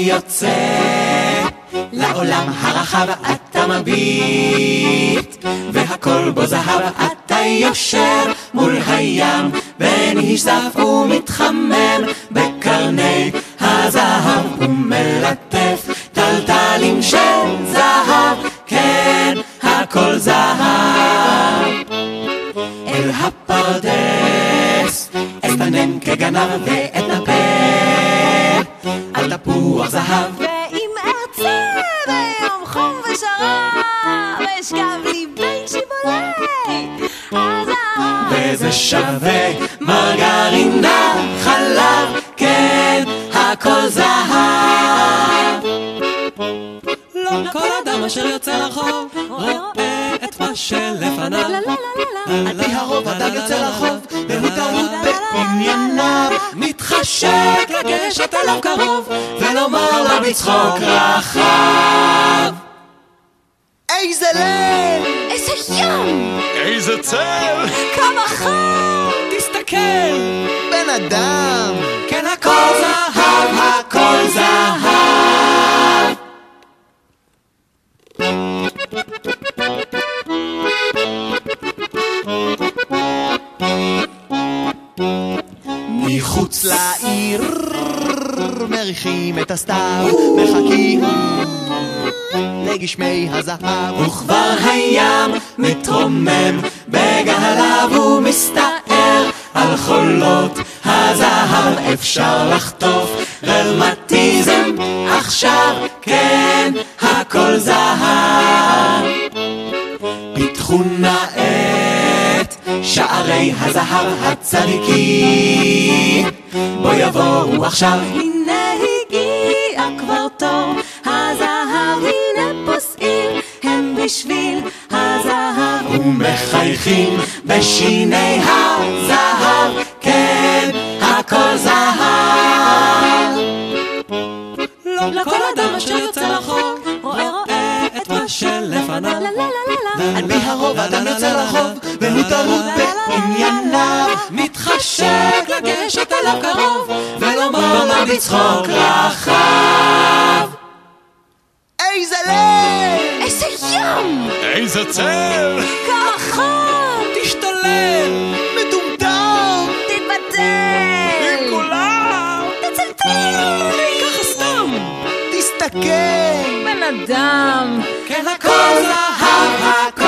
יוצא לעולם הרחב אתה מביט והכל בו זהב אתה יושב מול הים ונשזף ומתחמם בקרני הזהב ומלטף טלטלים של זהב כן הכל זהב. אל הפרדס אסתנן כגנב ואתנפל זהב ואם ארצה ביום חום ושרב, אשכב לי בין שיבולי הזהב. וזה שווה מרגרינה חלב כן הכל זהב לא כל אדם אשר יוצא לרחוב מה שלפניו לה לה לה לה לה. על פי הרוב אדם יוצא לרחוב והוא טעות בענייניו מתחשק לגשת אליו קרוב ולומר לו בצחוק רחב איזה לב! איזה ים! איזה צל! כמה חם! תסתכל בן אדם! מחוץ לעיר. מריחים את הסתיו, מחכים לגשמי הזהב. וכבר הים מתרומם בגהליו ומסתער על חולות הזהב. אפשר לחטוף רלמטיזם עכשיו כן הכל זהב. פיתחו נא את שערי הזהב הצדיקים בוא יבואו עכשיו הנה הגיע כבר תור הזהב, הנה פוסעים הם בשביל הזהב. ומחייכים בשיני הזהב, כן, הכל זהב. לא כל אדם אשר פי הרוב אדם יוצא לרחוב והוא טעות בענייניו. מתחשק לגשת אליו קרוב ולומר לו בצחוק רחב. איזה לב! איזה ים! איזה צל! חם! תשתולל מטומטם! תתבטל! כולם! תצלצל! ככה סתם תסתכל! בן אדם! כן הכל זהב